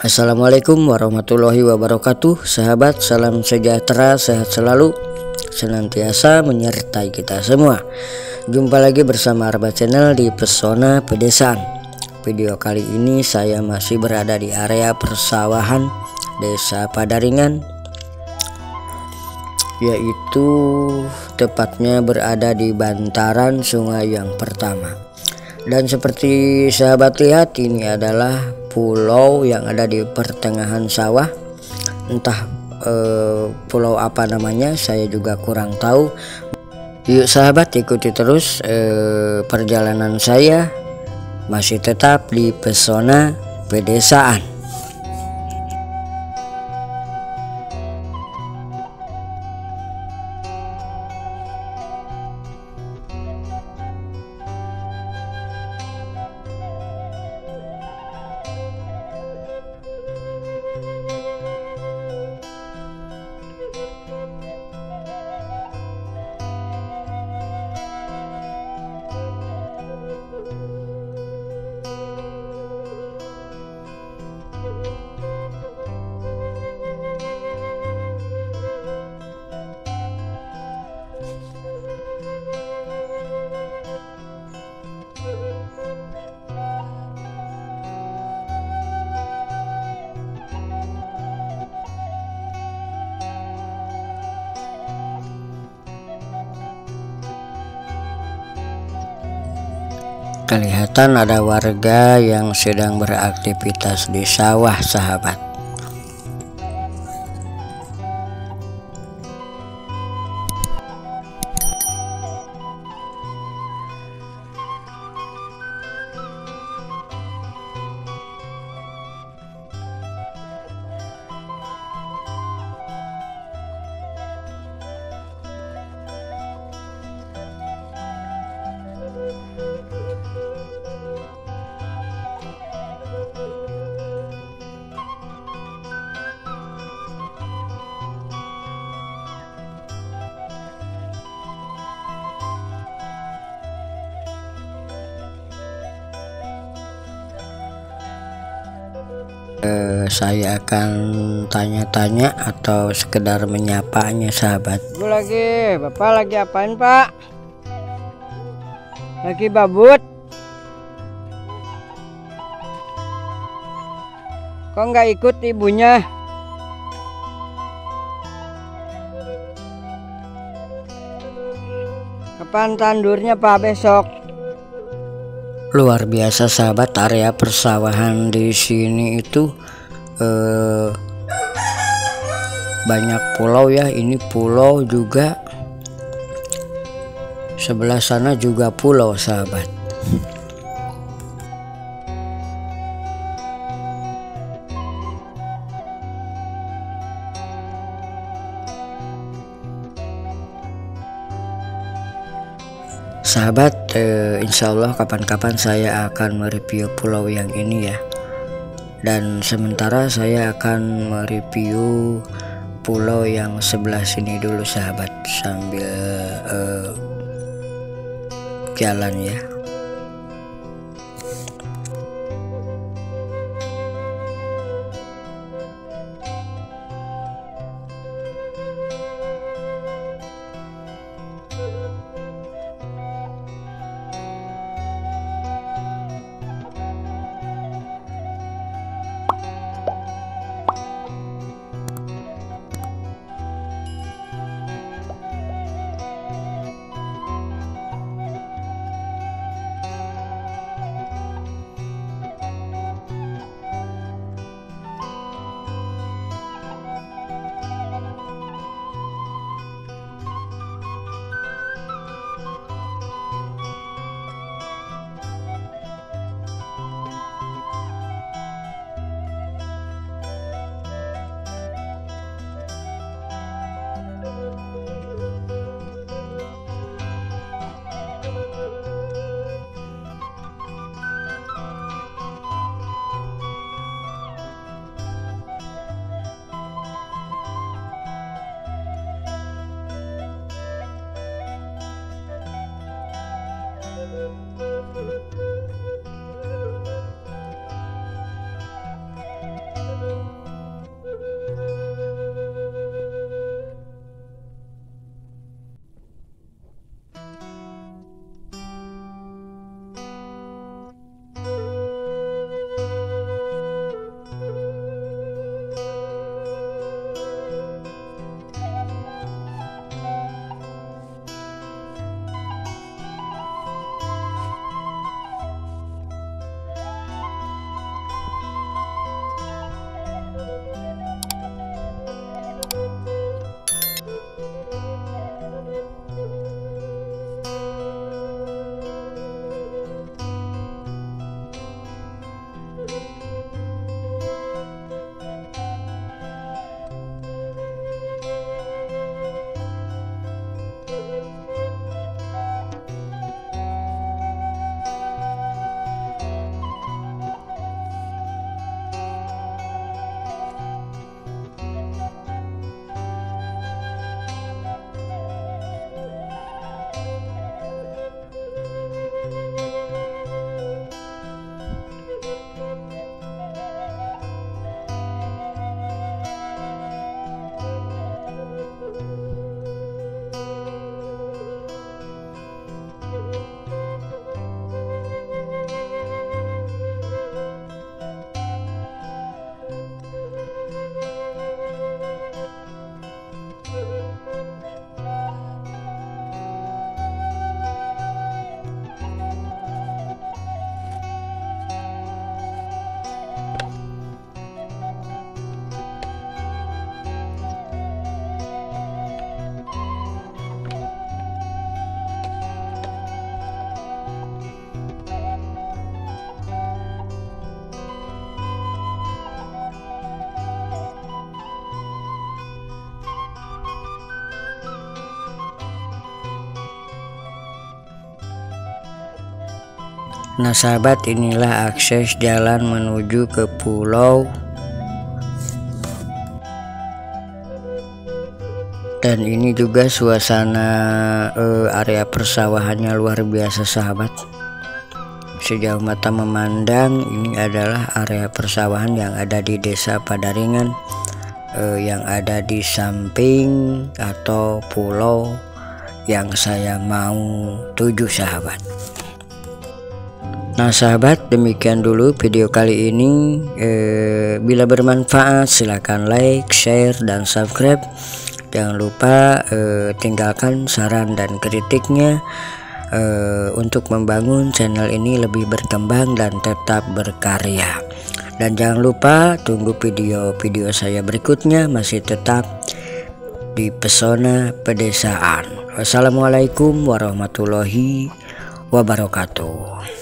Assalamualaikum warahmatullahi wabarakatuh. Sahabat salam sejahtera sehat selalu Senantiasa menyertai kita semua. Jumpa lagi bersama Arba Channel di Pesona Pedesaan. Video kali ini saya masih berada di area persawahan Desa Padaringan Yaitu tepatnya berada di bantaran sungai yang pertama Dan seperti sahabat lihat ini adalah pulau yang ada di pertengahan sawah. Entah eh, pulau apa namanya saya juga kurang tahu. Yuk sahabat ikuti terus eh, perjalanan saya. Masih tetap di pesona pedesaan Kelihatan ada warga yang sedang beraktivitas di sawah, sahabat. Eh, saya akan tanya-tanya atau sekedar menyapanya sahabat Bu lagi, Bapak lagi apain Pak? Lagi babut? Kok nggak ikut ibunya? Kapan tandurnya Pak besok? Luar biasa sahabat. Area persawahan di sini itu eh, banyak pulau ya. Ini pulau juga sebelah sana juga pulau sahabat Sahabat, eh, insya Allah kapan-kapan saya akan mereview pulau yang ini ya. Dan sementara saya akan mereview pulau yang sebelah sini dulu sahabat sambil eh, jalan ya. Nah sahabat inilah akses jalan menuju ke pulau. Dan ini juga suasana uh, area persawahannya luar biasa sahabat. Sejauh mata memandang ini adalah area persawahan yang ada di desa Padaringan uh, yang ada di samping atau pulau yang saya mau tuju sahabat Nah sahabat demikian dulu video kali ini eh, Bila bermanfaat silahkan like, share, dan subscribe Jangan lupa eh, tinggalkan saran dan kritiknya eh, untuk membangun channel ini lebih berkembang dan tetap berkarya. Dan jangan lupa tunggu video-video saya berikutnya masih tetap di pesona pedesaan. Wassalamualaikum warahmatullahi wabarakatuh.